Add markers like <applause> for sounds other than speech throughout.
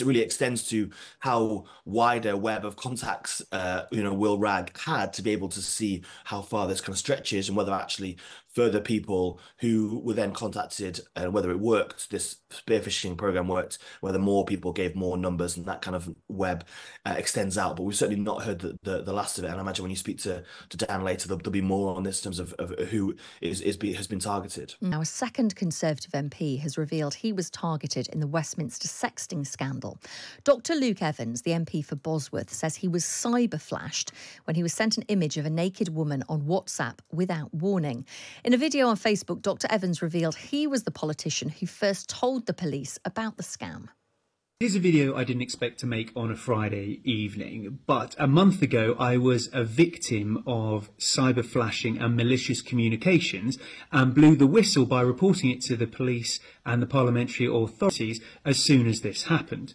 it really extends to how wide a web of contacts uh, you know Will Wragg had to be able to see how far this kind of stretches and whether actually further people who were then contacted and whether it worked this spearphishing program worked whether more people gave more numbers and that kind of web uh, extends out. But we've certainly not heard the, the, the last of it. And I imagine when you speak to to Dan later there'll, there'll be more on this in terms of, of who is, is be, has been targeted. Now a second Conservative MP has revealed he was targeted in the Westminster sexting scandal Dr Luke Evans the MP for Bosworth says he was cyber flashed when he was sent an image of a naked woman on WhatsApp without warning in a video on Facebook, Dr. Evans revealed he was the politician who first told the police about the scam. Here's a video I didn't expect to make on a Friday evening, but a month ago I was a victim of cyber flashing and malicious communications and blew the whistle by reporting it to the police and the parliamentary authorities as soon as this happened.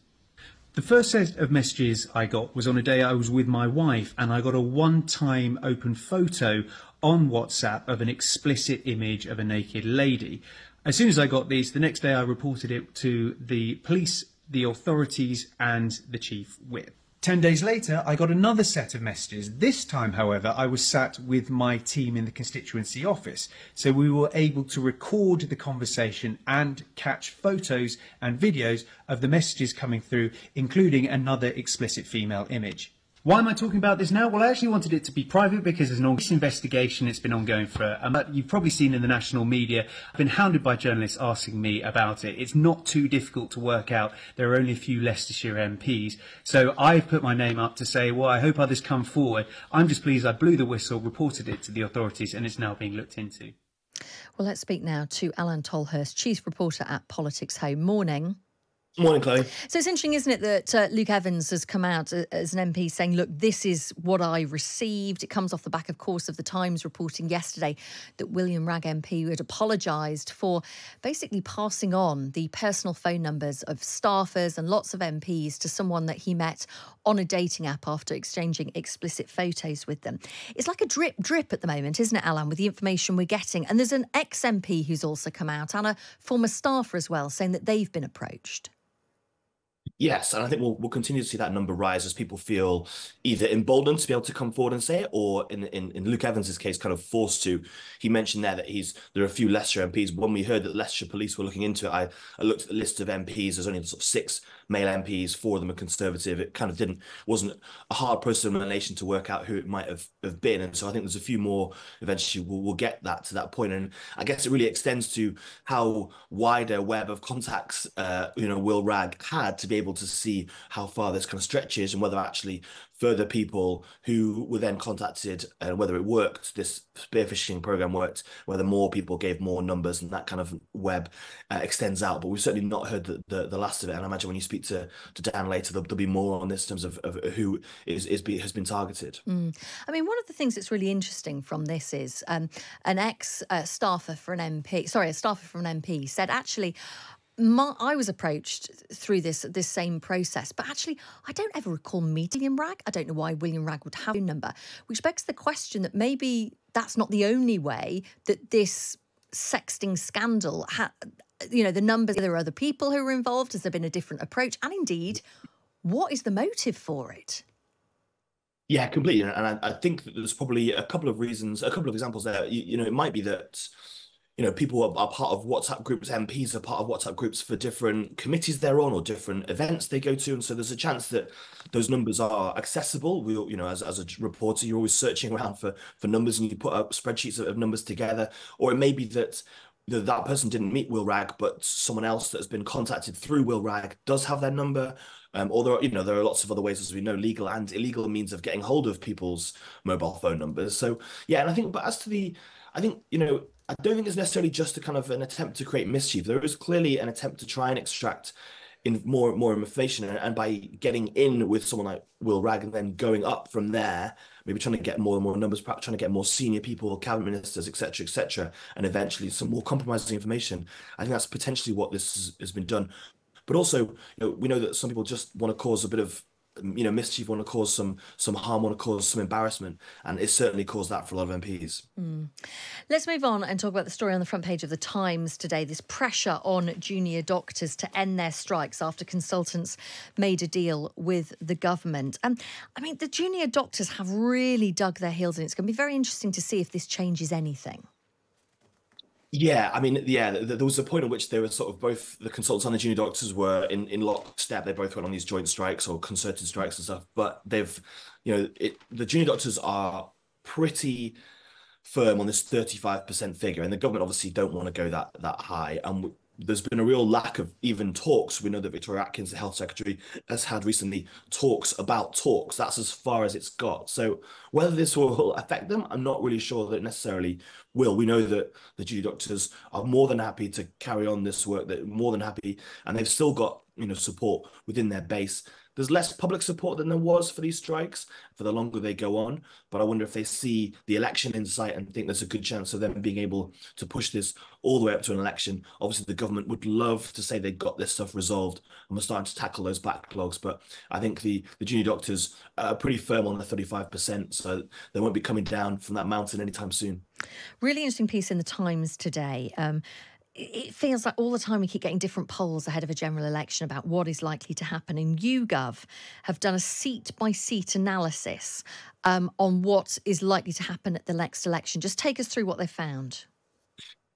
The first set of messages I got was on a day I was with my wife and I got a one-time open photo on WhatsApp of an explicit image of a naked lady. As soon as I got these, the next day I reported it to the police, the authorities, and the chief whip. Ten days later, I got another set of messages. This time, however, I was sat with my team in the constituency office, so we were able to record the conversation and catch photos and videos of the messages coming through, including another explicit female image. Why am I talking about this now? Well, I actually wanted it to be private because there's an ongoing investigation. It's been ongoing for, um, you've probably seen in the national media. I've been hounded by journalists asking me about it. It's not too difficult to work out. There are only a few Leicestershire MPs. So I've put my name up to say, well, I hope others come forward. I'm just pleased I blew the whistle, reported it to the authorities, and it's now being looked into. Well, let's speak now to Alain Tolhurst, chief reporter at Politics Home. Morning. Morning, Chloe. So it's interesting, isn't it, that uh, Luke Evans has come out uh, as an MP saying, look, this is what I received. It comes off the back, of course, of the Times reporting yesterday that William Wragg MP had apologised for basically passing on the personal phone numbers of staffers and lots of MPs to someone that he met on a dating app after exchanging explicit photos with them. It's like a drip drip at the moment, isn't it, Alain, with the information we're getting? And there's an ex MP who's also come out and a former staffer as well saying that they've been approached. Yes, and I think we'll we'll continue to see that number rise as people feel either emboldened to be able to come forward and say it, or in in, in Luke Evans's case, kind of forced to. He mentioned there that he's there are a few Leicester MPs. When we heard that Leicestershire Police were looking into it, I, I looked at the list of MPs. There's only sort of six male MPs, four of them are Conservative. It kind of didn't wasn't a hard process of elimination to work out who it might have, have been, and so I think there's a few more. Eventually, we'll, we'll get that to that point, and I guess it really extends to how wide a web of contacts uh, you know Will Wragg had to be able to see how far this kind of stretches and whether actually further people who were then contacted and whether it worked, this spearphishing program worked, whether more people gave more numbers and that kind of web uh, extends out. But we've certainly not heard the, the, the, last of it. And I imagine when you speak to, to Dan later, there'll, there'll be more on this in terms of, of who is, is be, has been targeted. Mm. I mean, one of the things that's really interesting from this is um, an ex uh, staffer for an MP, sorry, a staffer from an MP said, actually, my, I was approached through this this same process, but actually, I don't ever recall meeting William Wragg. I don't know why William Wragg would have a number, which begs the question that maybe that's not the only way that this sexting scandal had. You know, the numbers. There are other people who were involved. Has there been a different approach? And indeed, what is the motive for it? Yeah, completely. And I, I think that there's probably a couple of reasons, a couple of examples there. You, you know, it might be that you know, people are, are, part of WhatsApp groups, MPs are part of WhatsApp groups for different committees they're on or different events they go to. And so there's a chance that those numbers are accessible. We, you know, as, as a reporter, you're always searching around for, for numbers and you put up spreadsheets of, numbers together. Or it may be that that that person didn't meet Will Wragg, but someone else that has been contacted through Will Wragg does have their number. Um, or there are, you know, there are lots of other ways, as we know, legal and illegal means of getting hold of people's mobile phone numbers. So yeah, and I think, but as to the, I think you know, I don't think it's necessarily just a kind of an attempt to create mischief. There is clearly an attempt to try and extract in more more information, and, and by getting in with someone like Will Wragg and then going up from there, maybe trying to get more and more numbers, perhaps trying to get more senior people, cabinet ministers, etc., etc., and eventually some more compromising information. I think that's potentially what this has, has been done. But also, you know, we know that some people just want to cause a bit of you know mischief, want to cause some some harm, want to cause some embarrassment, and it certainly caused that for a lot of MPs. Mm. Let's move on and talk about the story on the front page of the Times today. This pressure on junior doctors to end their strikes after consultants made a deal with the government. And I mean, the junior doctors have really dug their heels in. It's going to be very interesting to see if this changes anything. Yeah, I mean, yeah, there was a point at which they were sort of both the consultants and the junior doctors were in in lockstep. They both went on these joint strikes or concerted strikes and stuff. But they've, you know, it, the junior doctors are pretty firm on this 35% figure, and the government obviously don't want to go that that high. And there's been a real lack of even talks. We know that Victoria Atkins, the health secretary, has had recently talks about talks. That's as far as it's got. So whether this will <laughs> affect them, I'm not really sure that it necessarily will. We know that the junior doctors are more than happy to carry on this work. They're more than happy, and they've still got you know support within their base there's less public support than there was for these strikes for the longer they go on. But I wonder if they see the election in sight and think there's a good chance of them being able to push this all the way up to an election. Obviously, the government would love to say they got this stuff resolved and we're starting to tackle those backlogs. But I think the, the junior doctors are pretty firm on the 35%. So they won't be coming down from that mountain anytime soon. Really interesting piece in the Times today. Um, it feels like all the time we keep getting different polls ahead of a general election about what is likely to happen. And YouGov have done a seat by seat analysis um, on what is likely to happen at the next election. Just take us through what they found.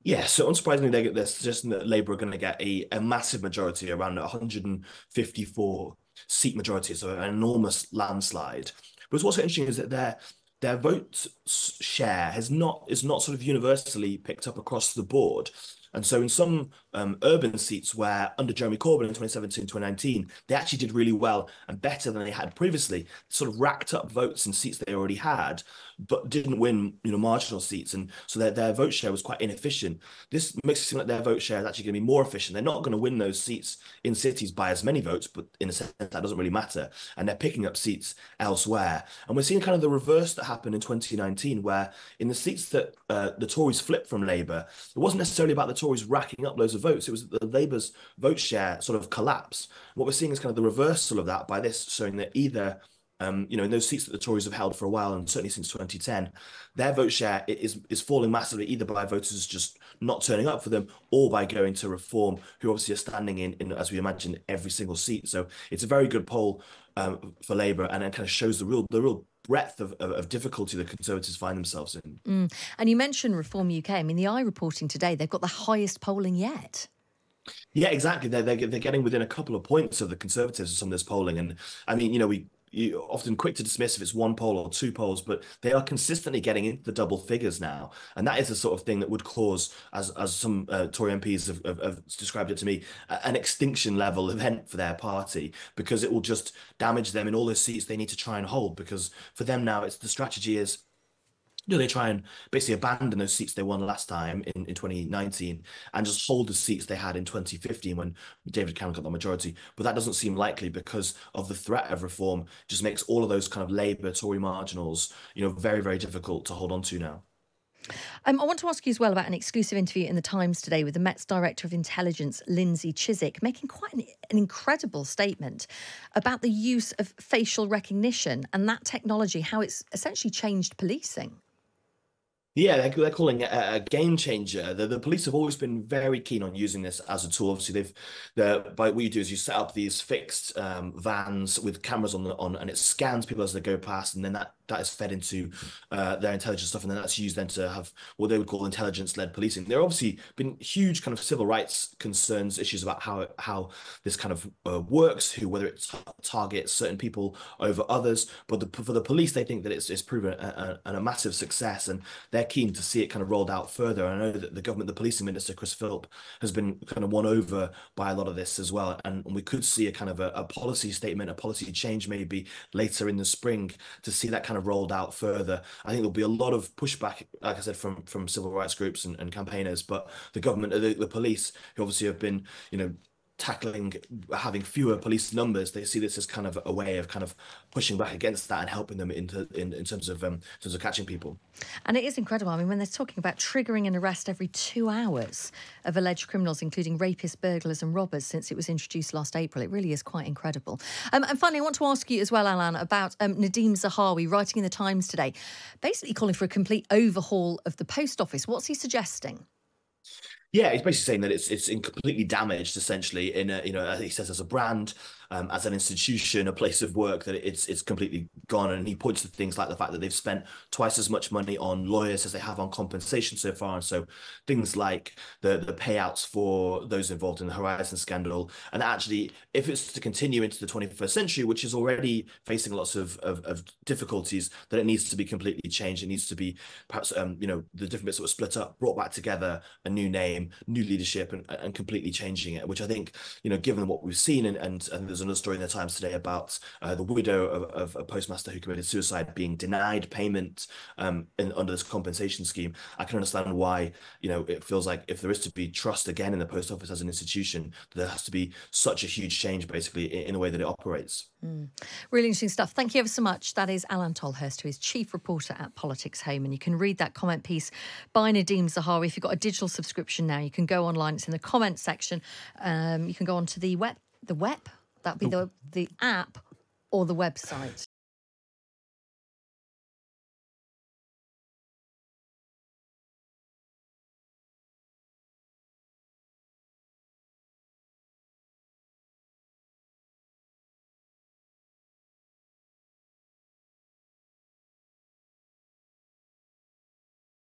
Yeah, so unsurprisingly, they, they're suggesting that Labour are going to get a, a massive majority, around 154 seat majority, so an enormous landslide. But what's interesting is that their their vote share has not is not sort of universally picked up across the board. And so in some um, urban seats where under Jeremy Corbyn in 2017, 2019, they actually did really well and better than they had previously, sort of racked up votes in seats they already had, but didn't win, you know, marginal seats. And so their, their vote share was quite inefficient. This makes it seem like their vote share is actually going to be more efficient. They're not going to win those seats in cities by as many votes, but in a sense, that doesn't really matter. And they're picking up seats elsewhere. And we're seeing kind of the reverse that happened in 2019, where in the seats that uh, the Tories flipped from Labour, it wasn't necessarily about the Tories racking up loads of votes. It was the Labour's vote share sort of collapse. What we're seeing is kind of the reversal of that by this showing that either um, you know, in those seats that the Tories have held for a while, and certainly since 2010, their vote share is is falling massively, either by voters just not turning up for them, or by going to Reform, who obviously are standing in, in as we imagine, every single seat. So it's a very good poll um, for Labour, and it kind of shows the real the real breadth of, of, of, difficulty that Conservatives find themselves in. Mm. And you mentioned Reform UK. I mean, the Eye reporting today, they've got the highest polling yet. Yeah, exactly. They're, they're, they're getting within a couple of points of the Conservatives of some of this polling. And I mean, you know, we often quick to dismiss if it's one poll or two polls, but they are consistently getting into the double figures now, and that is the sort of thing that would cause, as as some uh, Tory MPs have, have, have, described it to me, an extinction level event for their party because it will just damage them in all the seats they need to try and hold. Because for them now, it's the strategy is you know, they try and basically abandon those seats they won last time in, in 2019 and just hold the seats they had in 2015 when David Cameron got the majority. But that doesn't seem likely because of the threat of reform just makes all of those kind of Labour, Tory marginals, you know, very, very difficult to hold on to now. Um, I want to ask you as well about an exclusive interview in the Times today with the Met's Director of Intelligence, Lindsay Chiswick, making quite an, an, incredible statement about the use of facial recognition and that technology, how it's essentially changed policing. Yeah, they're, they're calling it a, a game changer. The, the police have always been very keen on using this as a tool. Obviously, they've the by what you do is you set up these fixed um, vans with cameras on the on, and it scans people as they go past, and then that that is fed into uh, their intelligence stuff, and then that's used then to have what they would call intelligence-led policing. There have obviously been huge kind of civil rights concerns, issues about how how this kind of uh, works, who whether it targets certain people over others. But the, for the police, they think that it's, it's proven a, a, a, massive success, and they're keen to see it kind of rolled out further. I know that the government, the policing minister Chris Philp, has been kind of won over by a lot of this as well, and we could see a kind of a, a policy statement, a policy change maybe later in the spring to see that kind kind of rolled out further. I think there'll be a lot of pushback, like I said, from from civil rights groups and, and campaigners, but the government, the, the police, who obviously have been, you know, tackling having fewer police numbers, they see this as kind of a way of kind of pushing back against that and helping them into in, in terms of um, in terms of catching people. And it is incredible. I mean, when they're talking about triggering an arrest every two hours of alleged criminals, including rapists, burglars, and robbers, since it was introduced last April, it really is quite incredible. Um, and finally, I want to ask you as well, Alain, about um, Nadhim Zahawi writing in the Times today, basically calling for a complete overhaul of the post office. What's he suggesting? Yeah, he's basically saying that it's it's completely damaged, essentially. In a, you know, he says as a brand, um, as an institution, a place of work, that it's it's completely gone. And he points to things like the fact that they've spent twice as much money on lawyers as they have on compensation so far. And so things like the the payouts for those involved in the Horizon scandal, and actually, if it's to continue into the 21st century, which is already facing lots of of, of difficulties, that it needs to be completely changed. It needs to be perhaps um, you know the different bits that were split up, brought back together, a new name, new leadership, and and completely changing it. Which I think you know, given what we've seen, and and, and there's another story in the Times today about uh, the widow of, of, a postmaster who committed suicide being denied payment um, in, under this compensation scheme. I can understand why, you know, it feels like if there is to be trust again in the post office as an institution, there has to be such a huge change basically in, in the way that it operates. Mm. Really interesting stuff. Thank you ever so much. That is Alain Tolhurst, who is chief reporter at Politics Home. And you can read that comment piece by Nadhim Zahawi. If you've got a digital subscription now, you can go online. It's in the comments section. Um, you can go onto the web, the web, That'd be the the app or the website.